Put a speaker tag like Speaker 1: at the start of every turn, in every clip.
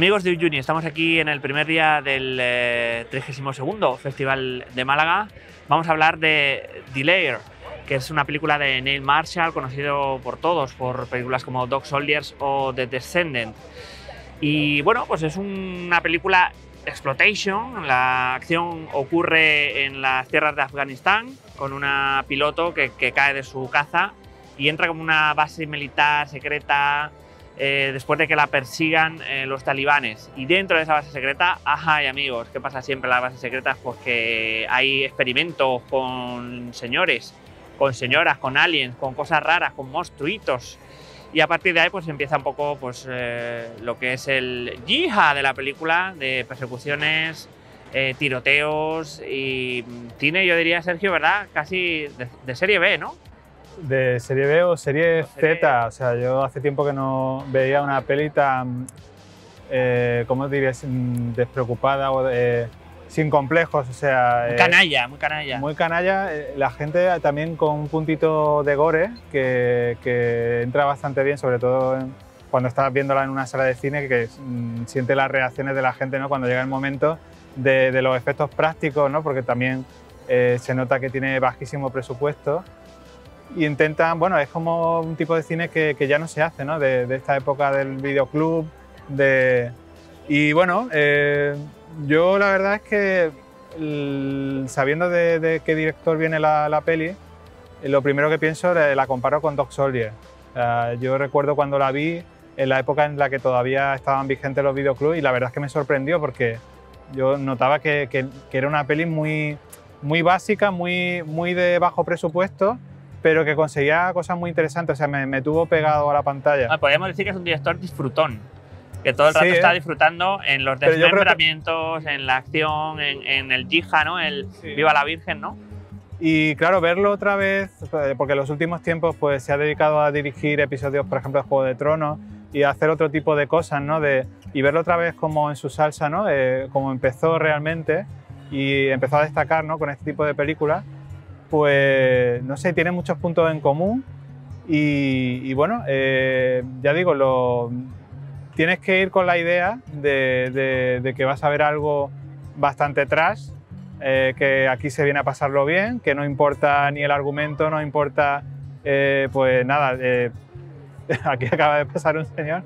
Speaker 1: Amigos de Ujuni, estamos aquí en el primer día del eh, 32 Festival de Málaga. Vamos a hablar de Delayer, que es una película de Neil Marshall, conocido por todos por películas como Dog Soldiers o The Descendant. Y bueno, pues es una película exploitation. La acción ocurre en las tierras de Afganistán con una piloto que, que cae de su caza y entra como una base militar secreta eh, después de que la persigan eh, los talibanes. Y dentro de esa base secreta, ajá, y amigos, ¿qué pasa siempre en las bases secretas? Pues que hay experimentos con señores, con señoras, con aliens, con cosas raras, con monstruitos. Y a partir de ahí pues empieza un poco pues, eh, lo que es el yihad de la película, de persecuciones, tiroteos y cine, yo diría, Sergio, ¿verdad? Casi de serie B, ¿no?
Speaker 2: De serie B o serie Z. O sea, yo hace tiempo que no veía una peli tan, eh, ¿cómo dirías? Mm, Despreocupada o de- sin complejos. O sea,
Speaker 1: Muy
Speaker 2: eh,
Speaker 1: canalla, muy canalla.
Speaker 2: muy canalla. Eh, La gente también con un puntito de gore que, que entra bastante bien, sobre todo en- cuando estás viéndola en una sala de cine, que mm, siente las reacciones de la gente ¿no? cuando llega el momento de, de los efectos prácticos, ¿no? porque también eh, se nota que tiene bajísimo presupuesto. Y intentan, bueno, es como un tipo de cine que, ya no se hace, ¿no? De, esta época del videoclub. De... Y bueno, eh, yo la verdad es que sabiendo de, qué director viene la, peli, lo primero que pienso la, la comparo con Dog Soldier. Yo recuerdo cuando la vi en la época en la que todavía estaban vigentes los videoclubs y la verdad es que me sorprendió porque yo notaba que- que era una peli muy, muy básica, muy, muy de bajo presupuesto, pero que conseguía cosas muy interesantes. O sea, me, me tuvo pegado a la pantalla.
Speaker 1: Ah, podríamos decir que es un director disfrutón, que todo el rato
Speaker 2: Sí,
Speaker 1: está
Speaker 2: ¿eh?
Speaker 1: disfrutando en los
Speaker 2: creo que-
Speaker 1: desmembramientos, en la acción, en, en el yihad, ¿no? El
Speaker 2: Sí.
Speaker 1: Viva la Virgen, ¿no?
Speaker 2: Y claro, verlo otra vez, eh, porque en los últimos tiempos pues, se ha dedicado a dirigir episodios, por ejemplo, de Juego de Tronos y a hacer otro tipo de cosas, ¿no? De, y verlo otra vez como en su salsa, ¿no? Eh, como empezó realmente y empezó a destacar ¿no? con este tipo de películas, pues no sé, tiene muchos puntos en común y, bueno, eh, ya digo, lo, tienes que ir con la idea de, que vas a ver algo bastante trash, eh, que aquí se viene a pasarlo bien, que no importa ni el argumento, no importa, eh, pues nada, aquí acaba de pasar un señor,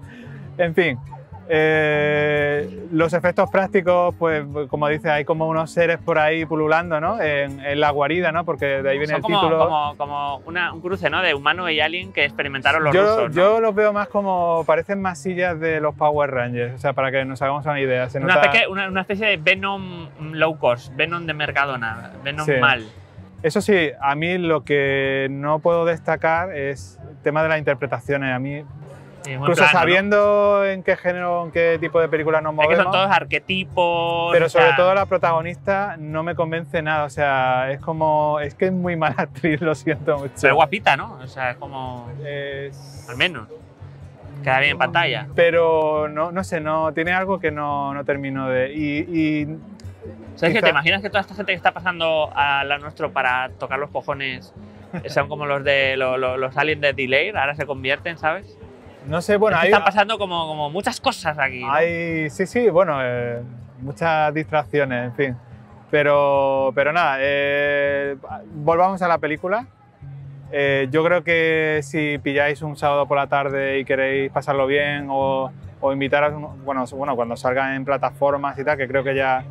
Speaker 2: en fin. Eh, los efectos prácticos, pues como dice, hay como unos seres por ahí pululando, ¿no? En, en la guarida, ¿no? Porque de ahí viene
Speaker 1: Son
Speaker 2: el
Speaker 1: como,
Speaker 2: título.
Speaker 1: como, como una- un cruce, ¿no? De humano y alien que experimentaron los
Speaker 2: yo,
Speaker 1: rusos, ¿no?
Speaker 2: yo los veo más como parecen masillas de los Power Rangers, o sea, para que nos hagamos una idea. Se
Speaker 1: una,
Speaker 2: nota-
Speaker 1: peque- una- una especie de Venom low cost, Venom de Mercadona, Venom
Speaker 2: Sí.
Speaker 1: mal.
Speaker 2: Eso sí, a mí lo que no puedo destacar es el tema de las interpretaciones. A mí, incluso
Speaker 1: plano, ¿no?
Speaker 2: sabiendo en qué género, en qué tipo de película nos
Speaker 1: Es que
Speaker 2: movemos,
Speaker 1: son todos arquetipos.
Speaker 2: pero
Speaker 1: sea,
Speaker 2: sobre todo la protagonista no me convence nada. O sea, es como, es que es muy mala actriz, lo siento mucho.
Speaker 1: Pero guapita, ¿no? O sea, es como.
Speaker 2: Es-
Speaker 1: Al menos. Queda bien en pantalla.
Speaker 2: Pero no, no sé, no, tiene algo que no, no termino de... Y, y
Speaker 1: Sergio,
Speaker 2: Quizá-
Speaker 1: ¿te imaginas que toda esta gente que está pasando a la nuestro para tocar los cojones son como los de lo- lo- los aliens de Delay? Ahora se convierten, ¿sabes?
Speaker 2: No sé, bueno,
Speaker 1: Es que
Speaker 2: hay,
Speaker 1: están pasando como, como muchas cosas aquí. ¿no?
Speaker 2: Hay, sí, sí, bueno, eh, muchas distracciones, en fin. Pero, pero nada, eh, volvamos a la película. Eh, yo creo que si pilláis un sábado por la tarde y queréis pasarlo bien o, o invitar a, bueno, bueno, cuando salga en plataformas y tal, que creo que ya,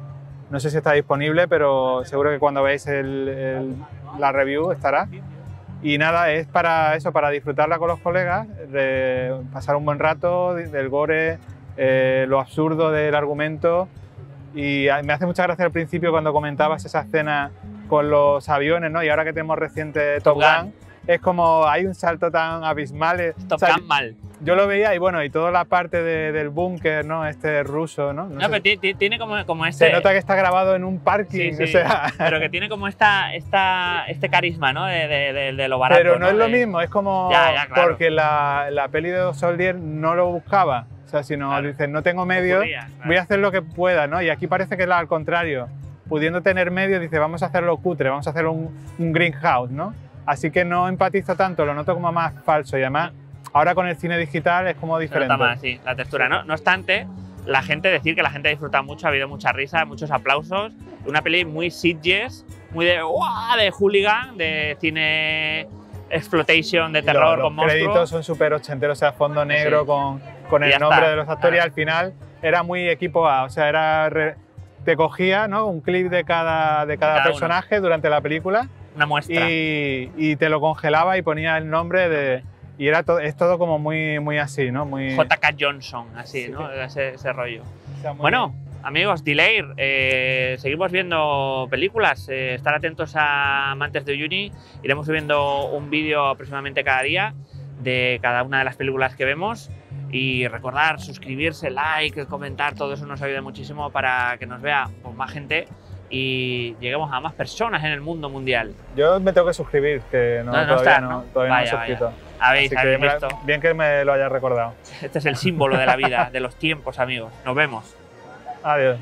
Speaker 2: no sé si está disponible, pero seguro que cuando veáis el- el- la review estará. Y nada, es para eso, para disfrutarla con los colegas, de pasar un buen rato, del gore, eh, lo absurdo del argumento. Y me hace mucha gracia al principio cuando comentabas esa escena con los aviones, ¿no? Y ahora que tenemos reciente Top
Speaker 1: Gun.
Speaker 2: Es como hay un salto tan abismal. eh,
Speaker 1: Top
Speaker 2: o sea,
Speaker 1: mal.
Speaker 2: Yo lo veía y bueno, y toda la parte de- del búnker, ¿no? Este ruso, ¿no? No
Speaker 1: No,
Speaker 2: sé,
Speaker 1: pero ti- ti- tiene como, como este.
Speaker 2: se nota que está grabado en un parking,
Speaker 1: Sí, sí.
Speaker 2: o sea...
Speaker 1: Pero que tiene como esta, esta, este carisma, ¿no? De, de- de- lo barato.
Speaker 2: Pero no es lo mismo, es como
Speaker 1: Ya, ya, claro.
Speaker 2: porque la, la peli de Soldier no lo buscaba, o sea, sino
Speaker 1: Claro.
Speaker 2: dices, no tengo medios,
Speaker 1: ocurría, claro.
Speaker 2: voy a hacer lo que pueda, ¿no? Y aquí parece que es al contrario, pudiendo tener medios, dice, vamos a hacerlo cutre, vamos a hacer un, un greenhouse, ¿no? Así que no empatizo tanto, lo noto como más falso y además ahora con el cine digital es como diferente.
Speaker 1: nota más, sí, la textura. No, no obstante, la gente, decir que la gente ha disfrutado mucho, ha habido mucha risa, muchos aplausos. Una peli muy sitges, muy de, ¡guau! de hooligan, de cine exploitation, de terror
Speaker 2: los,
Speaker 1: con
Speaker 2: los créditos
Speaker 1: monstruos.
Speaker 2: son súper ochenteros, o sea, fondo negro
Speaker 1: Sí.
Speaker 2: con, con el nombre
Speaker 1: está,
Speaker 2: de los actores
Speaker 1: claro.
Speaker 2: y al final era muy equipo A, o sea, era re- te cogía ¿no? un clip de cada, de cada
Speaker 1: cada uno.
Speaker 2: personaje durante la película
Speaker 1: Una muestra.
Speaker 2: y, y te lo congelaba y ponía el nombre de... Y era es todo como muy, muy así, ¿no? Muy,
Speaker 1: JK Johnson, así,
Speaker 2: Sí.
Speaker 1: ¿no? Ese, ese rollo. Bueno, amigos, Delay, eh, seguimos viendo películas. eh, estar atentos a Amantes de Uni. Iremos subiendo un vídeo aproximadamente cada día de cada una de las películas que vemos. Y recordar, suscribirse, like, comentar, todo eso nos ayuda muchísimo para que nos vea pues, más gente y lleguemos a más personas en el mundo mundial.
Speaker 2: Yo me tengo que suscribir, que no,
Speaker 1: no, no
Speaker 2: todavía, no, todavía
Speaker 1: vaya,
Speaker 2: no he suscrito.
Speaker 1: Habéis, habéis
Speaker 2: que
Speaker 1: visto.
Speaker 2: Bien que me lo hayas recordado.
Speaker 1: Este es el símbolo de la vida, de los tiempos, amigos. Nos vemos.
Speaker 2: Adiós.